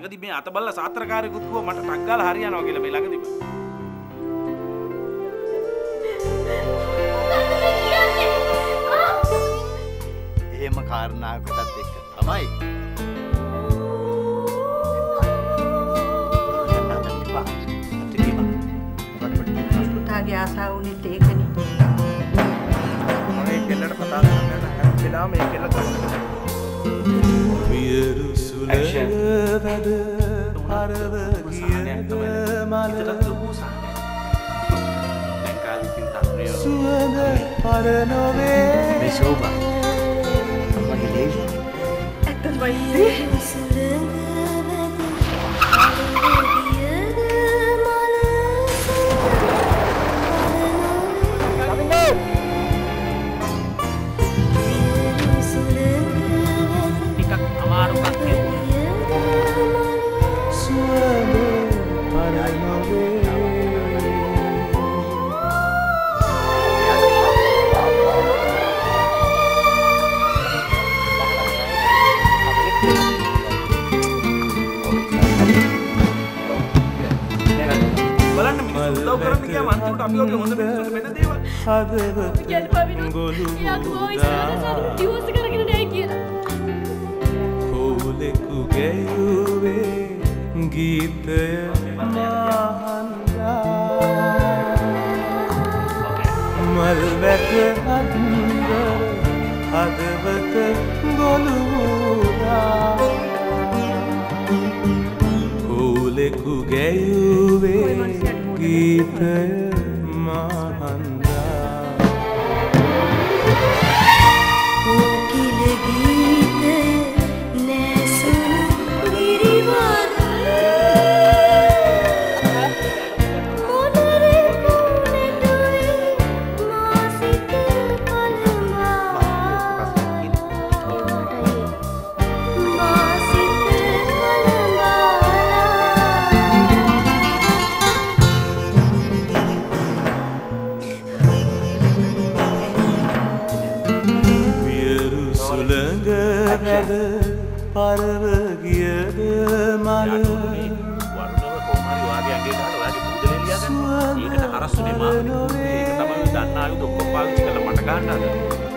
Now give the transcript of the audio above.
ළඟදි මේ අත බලලා සාත්‍රකාරයෙකුත් කිව්වා මට ටක් ගාලා හරියනවා කියලා මේ ළඟදිම. එහෙම කාරණාවකටත් එක්ක තමයි පුතාගේ ආසාව වුණෙත් ඒකනේ. මගේ කෙල්ලට කතා කරන්න යන හැම වෙලාවෙම මේ කෙල්ල කරන්නේ. වියරු සුලඟ වැද පරව ගියද මල සුවඳ පර නොවේ. මේ ශෝභා මගේ ගොලු කෝලෙකු ගැයුවේ ගීතය මල් වැට අන්දර හදවත ගොලුදා කෝලෙකු ගැයුවේ ගීතය මහන්දා බුදලේ ලියා ගන්න. ඒකට හරස්සුනේ මා. ඒක තමයි දන්නා ආයුධ ඔක්කොම පාවිච්චි කරලා මට ගන්න හදන්නේ.